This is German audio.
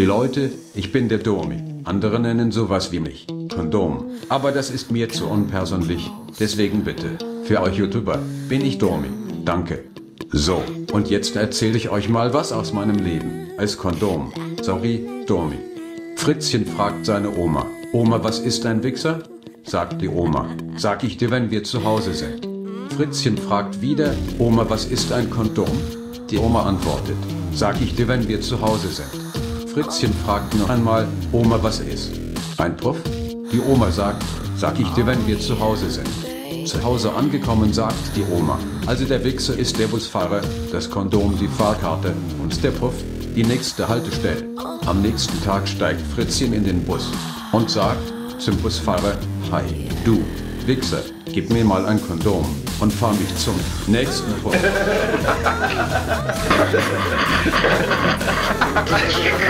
Hey Leute, ich bin der Domi. Andere nennen sowas wie mich. Kondom. Aber das ist mir zu unpersönlich. Deswegen bitte. Für euch YouTuber bin ich Domi. Danke. So, und jetzt erzähle ich euch mal was aus meinem Leben. Als Kondom. Sorry, Domi. Fritzchen fragt seine Oma. Oma, was ist ein Wichser? Sagt die Oma. Sag ich dir, wenn wir zu Hause sind. Fritzchen fragt wieder, Oma, was ist ein Kondom? Die Oma antwortet, sag ich dir, wenn wir zu Hause sind. Fritzchen fragt noch einmal, Oma, was ist? Ein Puff? Die Oma sagt, sag ich dir, wenn wir zu Hause sind. Zu Hause angekommen sagt die Oma, also der Wichser ist der Busfahrer, das Kondom die Fahrkarte und der Puff die nächste Haltestelle. Am nächsten Tag steigt Fritzchen in den Bus und sagt zum Busfahrer, Hi, du, Wichser, gib mir mal ein Kondom und fahr mich zum nächsten Bus.